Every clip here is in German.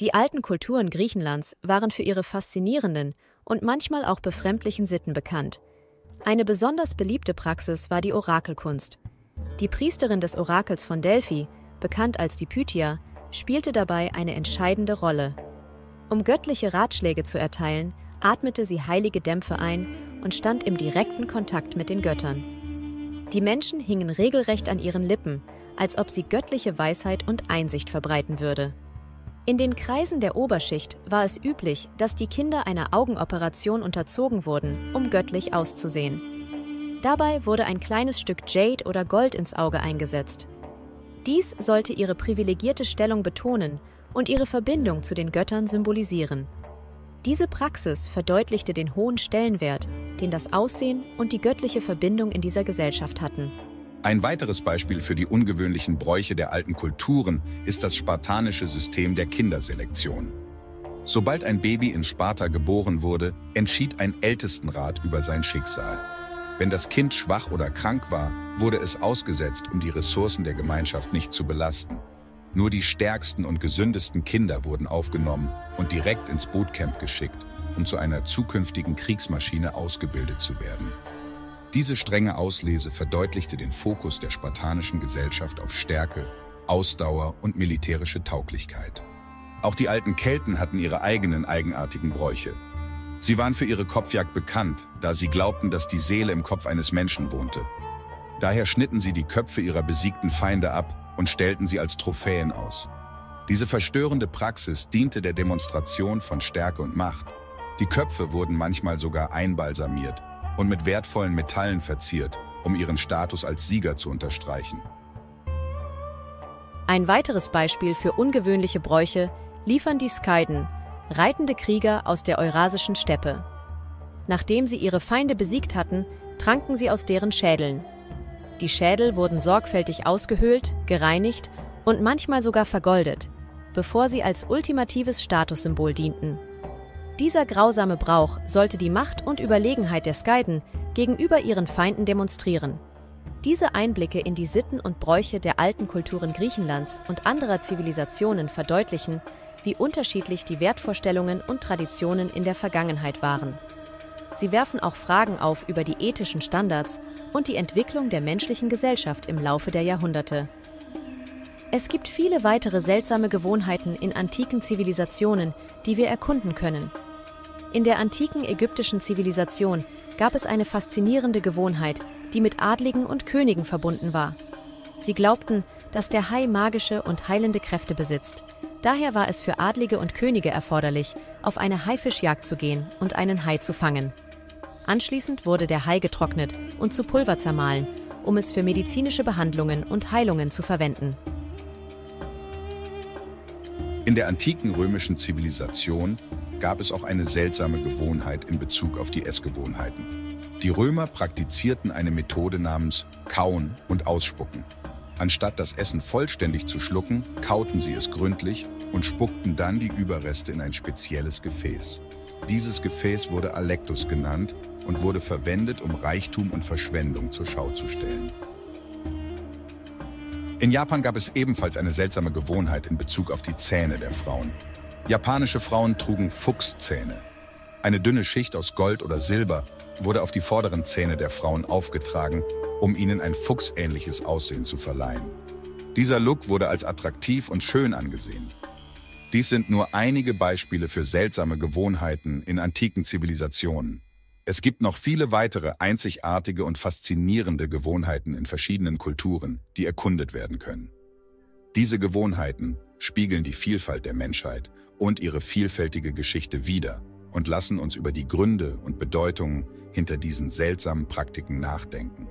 Die alten Kulturen Griechenlands waren für ihre faszinierenden und manchmal auch befremdlichen Sitten bekannt. Eine besonders beliebte Praxis war die Orakelkunst. Die Priesterin des Orakels von Delphi, bekannt als die Pythia, spielte dabei eine entscheidende Rolle. Um göttliche Ratschläge zu erteilen, atmete sie heilige Dämpfe ein und stand im direkten Kontakt mit den Göttern. Die Menschen hingen regelrecht an ihren Lippen, als ob sie göttliche Weisheit und Einsicht verbreiten würde. In den Kreisen der Oberschicht war es üblich, dass die Kinder einer Augenoperation unterzogen wurden, um göttlich auszusehen. Dabei wurde ein kleines Stück Jade oder Gold ins Auge eingesetzt. Dies sollte ihre privilegierte Stellung betonen und ihre Verbindung zu den Göttern symbolisieren. Diese Praxis verdeutlichte den hohen Stellenwert, den das Aussehen und die göttliche Verbindung in dieser Gesellschaft hatten. Ein weiteres Beispiel für die ungewöhnlichen Bräuche der alten Kulturen ist das spartanische System der Kinderselektion. Sobald ein Baby in Sparta geboren wurde, entschied ein Ältestenrat über sein Schicksal. Wenn das Kind schwach oder krank war, wurde es ausgesetzt, um die Ressourcen der Gemeinschaft nicht zu belasten. Nur die stärksten und gesündesten Kinder wurden aufgenommen und direkt ins Bootcamp geschickt, um zu einer zukünftigen Kriegsmaschine ausgebildet zu werden. Diese strenge Auslese verdeutlichte den Fokus der spartanischen Gesellschaft auf Stärke, Ausdauer und militärische Tauglichkeit. Auch die alten Kelten hatten ihre eigenen eigenartigen Bräuche. Sie waren für ihre Kopfjagd bekannt, da sie glaubten, dass die Seele im Kopf eines Menschen wohnte. Daher schnitten sie die Köpfe ihrer besiegten Feinde ab und stellten sie als Trophäen aus. Diese verstörende Praxis diente der Demonstration von Stärke und Macht. Die Köpfe wurden manchmal sogar einbalsamiert, und mit wertvollen Metallen verziert, um ihren Status als Sieger zu unterstreichen. Ein weiteres Beispiel für ungewöhnliche Bräuche liefern die Skyden, reitende Krieger aus der eurasischen Steppe. Nachdem sie ihre Feinde besiegt hatten, tranken sie aus deren Schädeln. Die Schädel wurden sorgfältig ausgehöhlt, gereinigt und manchmal sogar vergoldet, bevor sie als ultimatives Statussymbol dienten. Dieser grausame Brauch sollte die Macht und Überlegenheit der Skyden gegenüber ihren Feinden demonstrieren. Diese Einblicke in die Sitten und Bräuche der alten Kulturen Griechenlands und anderer Zivilisationen verdeutlichen, wie unterschiedlich die Wertvorstellungen und Traditionen in der Vergangenheit waren. Sie werfen auch Fragen auf über die ethischen Standards und die Entwicklung der menschlichen Gesellschaft im Laufe der Jahrhunderte. Es gibt viele weitere seltsame Gewohnheiten in antiken Zivilisationen, die wir erkunden können, in der antiken ägyptischen Zivilisation gab es eine faszinierende Gewohnheit, die mit Adligen und Königen verbunden war. Sie glaubten, dass der Hai magische und heilende Kräfte besitzt. Daher war es für Adlige und Könige erforderlich, auf eine Haifischjagd zu gehen und einen Hai zu fangen. Anschließend wurde der Hai getrocknet und zu Pulver zermahlen, um es für medizinische Behandlungen und Heilungen zu verwenden. In der antiken römischen Zivilisation gab es auch eine seltsame Gewohnheit in Bezug auf die Essgewohnheiten. Die Römer praktizierten eine Methode namens Kauen und Ausspucken. Anstatt das Essen vollständig zu schlucken, kauten sie es gründlich und spuckten dann die Überreste in ein spezielles Gefäß. Dieses Gefäß wurde Alectus genannt und wurde verwendet, um Reichtum und Verschwendung zur Schau zu stellen. In Japan gab es ebenfalls eine seltsame Gewohnheit in Bezug auf die Zähne der Frauen. Japanische Frauen trugen Fuchszähne. Eine dünne Schicht aus Gold oder Silber wurde auf die vorderen Zähne der Frauen aufgetragen, um ihnen ein fuchsähnliches Aussehen zu verleihen. Dieser Look wurde als attraktiv und schön angesehen. Dies sind nur einige Beispiele für seltsame Gewohnheiten in antiken Zivilisationen. Es gibt noch viele weitere einzigartige und faszinierende Gewohnheiten in verschiedenen Kulturen, die erkundet werden können. Diese Gewohnheiten spiegeln die Vielfalt der Menschheit und ihre vielfältige Geschichte wider und lassen uns über die Gründe und Bedeutungen hinter diesen seltsamen Praktiken nachdenken.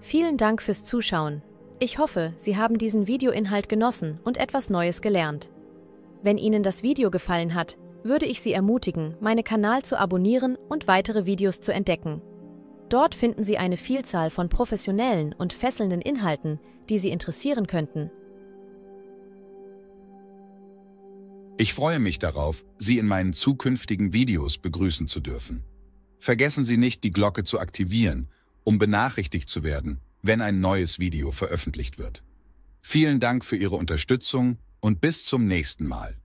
Vielen Dank fürs Zuschauen. Ich hoffe, Sie haben diesen Videoinhalt genossen und etwas Neues gelernt. Wenn Ihnen das Video gefallen hat, würde ich Sie ermutigen, meinen Kanal zu abonnieren und weitere Videos zu entdecken. Dort finden Sie eine Vielzahl von professionellen und fesselnden Inhalten, die Sie interessieren könnten Ich freue mich darauf, Sie in meinen zukünftigen Videos begrüßen zu dürfen. Vergessen Sie nicht, die Glocke zu aktivieren, um benachrichtigt zu werden, wenn ein neues Video veröffentlicht wird. Vielen Dank für Ihre Unterstützung und bis zum nächsten Mal.